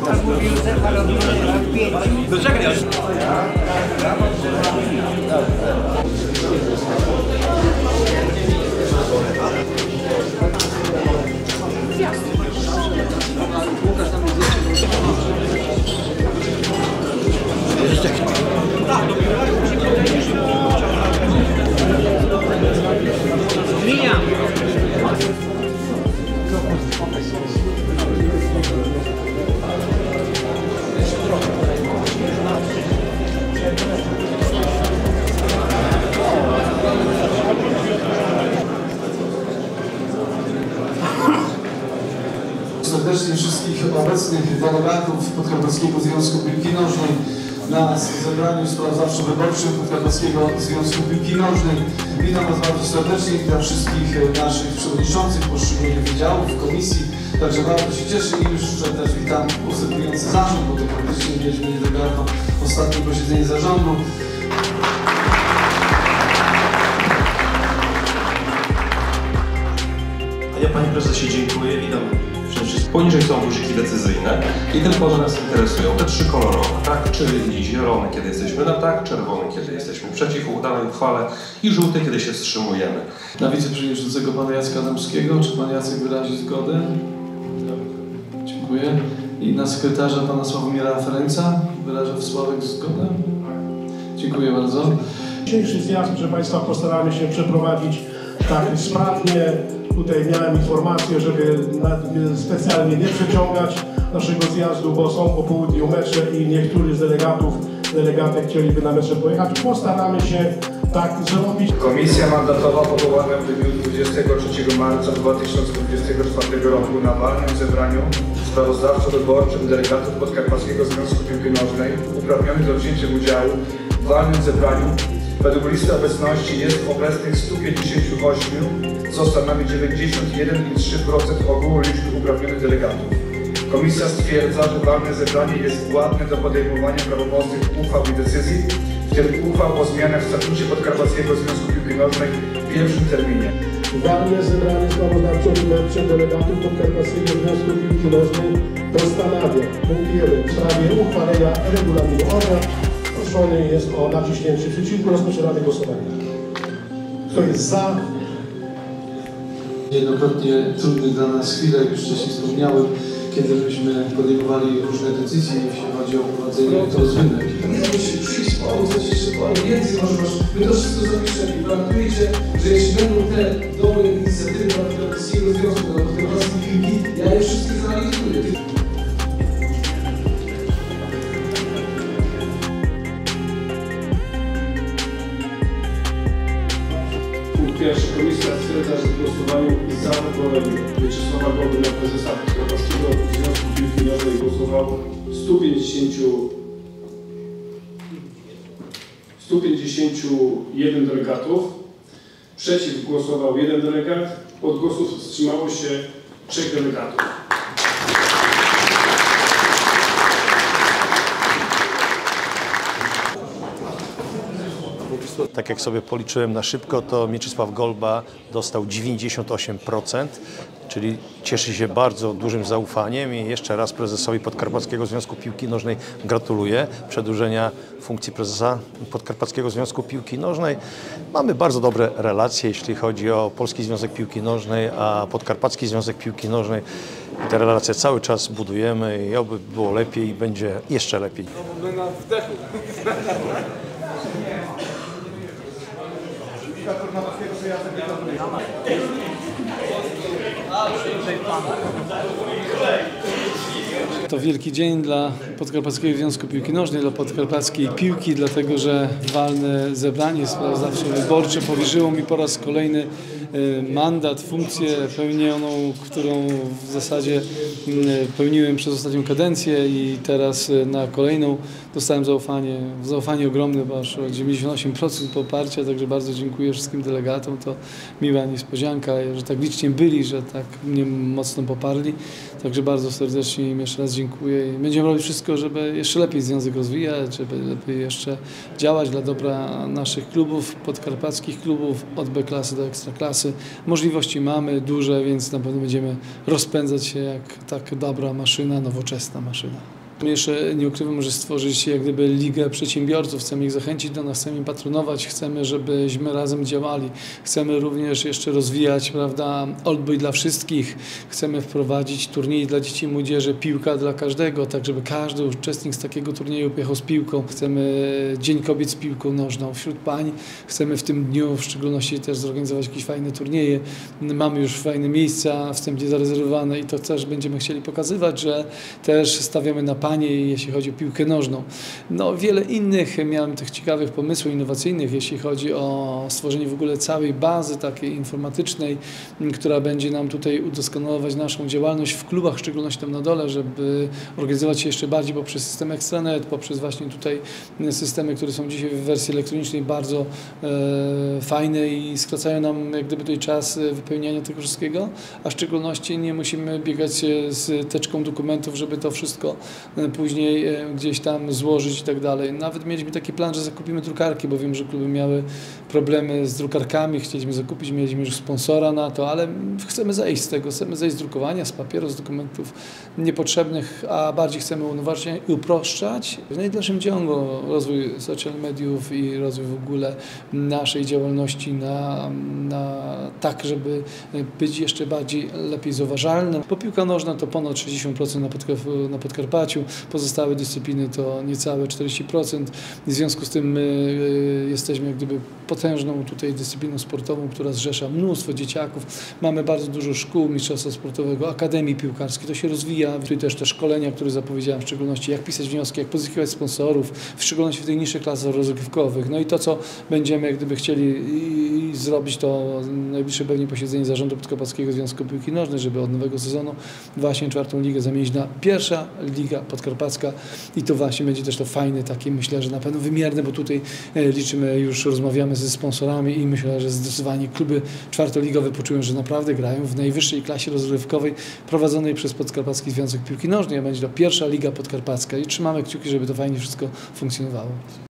Albo Józefa Londyna, w No czekaj, serdecznie wszystkich obecnych delegatów Podkarpackiego Związku Piłki Nożnej na zebraniu sprawozdawczo-wyborczym Podkarpackiego Związku Piłki Nożnej. Witam Was bardzo serdecznie, witam wszystkich naszych przewodniczących poszczególnych wydziałów, komisji. Także bardzo się cieszę i już też witam ustępujący zarząd, bo to praktycznie mieliśmy niedawno ostatnie posiedzenie zarządu. Ja Panie Prezesie dziękuję, witam wszystkim. Poniżej są guziki decyzyjne i tylko, że nas interesują te trzy kolorowe, tak? Czyli zielone, kiedy jesteśmy na tak, czerwony, kiedy jesteśmy przeciw danej uchwale i żółty, kiedy się wstrzymujemy. Na wiceprzewodniczącego pana Jacka Adamskiego. Czy pan Jacek wyrazi zgodę? Dziękuję. I na sekretarza pana Sławomira Ferenca. Wyraża Sławek zgodę? Dziękuję bardzo. Dzisiejszy zjazd, proszę Państwa, postaramy się przeprowadzić tak sprawnie. Tutaj miałem informację, żeby na- specjalnie nie przeciągać naszego zjazdu, bo są po południu mecze i niektórzy z delegatów, delegatek chcieliby na mecze pojechać. Postaramy się tak zrobić. Komisja mandatowa powołana w dniu 23 marca 2024 roku na walnym zebraniu sprawozdawczo-wyborczym delegatów Podkarpackiego Związku Piłki Nożnej uprawnionych do wzięcia udziału w walnym zebraniu według listy obecności jest obecnych 158, co stanowi 91,3% ogółu liczby uprawnionych delegatów. Komisja stwierdza, że walne zebranie jest władne do podejmowania prawomocnych uchwał i decyzji, w tym uchwał o zmianach w statucie Podkarpackiego Związku Piłki Nożnej w pierwszym terminie. Walne zebranie sprawozdawczo-wyborcze delegatów Podkarpackiego Związku Piłki Nożnej postanawia punkt 1 w sprawie uchwalenia regulaminu obrad. Proszony jest o naciśnięcie przycisku. Rozpoczynamy głosowanie. Kto jest za? Niejednokrotnie trudnych dla nas chwile, jak już wcześniej wspomniałem, kiedy żeśmy podejmowali różne decyzje, jeśli chodzi o prowadzenie rozrywek. Nie musisz przyjść, pomóc, jeszcze więcej, może masz, my to wszystko zapiszemy i gwarantujecie, że jeśli będą te dobre inicjatywy na Podkarpackiego Związku, na Podkarpackiej Piłki, ja je wszystkie zrealizuję. W głosowaniu za wyborem Mieczysława Gody na prezesa Podkarpackiego Związku Piłki Nożnej głosował 150 151 delegatów. Przeciw głosował jeden delegat. Od głosów wstrzymało się trzech delegatów. Tak jak sobie policzyłem na szybko, to Mieczysław Golba dostał 98%, czyli cieszy się bardzo dużym zaufaniem i jeszcze raz prezesowi Podkarpackiego Związku Piłki Nożnej gratuluję przedłużenia funkcji prezesa Podkarpackiego Związku Piłki Nożnej. Mamy bardzo dobre relacje, jeśli chodzi o Polski Związek Piłki Nożnej, a Podkarpacki Związek Piłki Nożnej. Te relacje cały czas budujemy i oby było lepiej i będzie jeszcze lepiej. To wielki dzień dla Podkarpackiego Związku Piłki Nożnej, dla podkarpackiej piłki, dlatego że walne zebranie sprawozdawczo-wyborcze powierzyło mi po raz kolejny e, mandat, funkcję pełnioną, którą w zasadzie mm, pełniłem przez ostatnią kadencję i teraz e, na kolejną dostałem zaufanie, zaufanie ogromne, bo aż o 98% poparcia, także bardzo dziękuję wszystkim delegatom. To miła niespodzianka, że tak licznie byli, że tak mnie mocno poparli. Także bardzo serdecznie im jeszcze raz dziękuję i będziemy robić wszystko, żeby jeszcze lepiej związek rozwijać, żeby lepiej jeszcze działać dla dobra naszych klubów, podkarpackich klubów od B klasy do ekstraklasy. Możliwości mamy duże, więc na pewno będziemy rozpędzać się jak tak dobra maszyna, nowoczesna maszyna. Jeszcze nie ukrywam, że stworzyć jak gdyby ligę przedsiębiorców. Chcemy ich zachęcić do nas, chcemy im patronować, chcemy, żebyśmy razem działali. Chcemy również jeszcze rozwijać, prawda, Oldboy dla wszystkich. Chcemy wprowadzić turniej dla dzieci i młodzieży, piłka dla każdego, tak żeby każdy uczestnik z takiego turnieju pojechał z piłką. Chcemy Dzień Kobiet z piłką nożną wśród pań. Chcemy w tym dniu w szczególności też zorganizować jakieś fajne turnieje. Mamy już fajne miejsca wstępnie zarezerwowane i to też będziemy chcieli pokazywać, że też stawiamy na panie, jeśli chodzi o piłkę nożną. No, wiele innych miałem tych ciekawych pomysłów innowacyjnych, jeśli chodzi o stworzenie w ogóle całej bazy takiej informatycznej, która będzie nam tutaj udoskonalować naszą działalność w klubach, w szczególności tam na dole, żeby organizować się jeszcze bardziej poprzez system Extranet, poprzez właśnie tutaj systemy, które są dzisiaj w wersji elektronicznej bardzo e, fajne i skracają nam jak gdyby tutaj czas e, wypełniania tego wszystkiego, a w szczególności nie musimy biegać z teczką dokumentów, żeby to wszystko później e, gdzieś tam złożyć i tak dalej. Nawet mieliśmy taki plan, że zakupimy drukarki, bo wiem, że kluby miały problemy z drukarkami, chcieliśmy zakupić, mieliśmy już sponsora na to, ale chcemy zejść z tego, chcemy zejść z drukowania, z papieru, z dokumentów niepotrzebnych, a bardziej chcemy unoważniać i uproszczać. W najdalszym ciągu rozwój social mediów i rozwój w ogóle naszej działalności na, na tak, żeby być jeszcze bardziej lepiej zauważalnym. Bo piłka nożna to ponad 60% na, Podkar- na Podkarpaciu, pozostałe dyscypliny to niecałe 40%. W związku z tym my y, jesteśmy jak gdyby potężną tutaj dyscypliną sportową, która zrzesza mnóstwo dzieciaków. Mamy bardzo dużo szkół mistrzostwa sportowego, akademii piłkarskiej, to się rozwija. Tutaj też te szkolenia, które zapowiedziałem, w szczególności jak pisać wnioski, jak pozyskiwać sponsorów, w szczególności w tych niższych klasach rozgrywkowych. No i to, co będziemy jak gdyby chcieli zrobić, to najbliższe pewnie posiedzenie Zarządu Podkarpackiego Związku Piłki Nożnej, żeby od nowego sezonu właśnie czwartą ligę zamienić na pierwsza liga podkarpacka i to właśnie będzie też to fajne takie, myślę, że na pewno wymierne, bo tutaj e, liczymy, już rozmawiamy ze sponsorami i myślę, że zdecydowanie kluby czwartoligowe poczują, że naprawdę grają w najwyższej klasie rozrywkowej prowadzonej przez Podkarpacki Związek Piłki Nożnej, a będzie to pierwsza liga podkarpacka i trzymamy kciuki, żeby to fajnie wszystko funkcjonowało.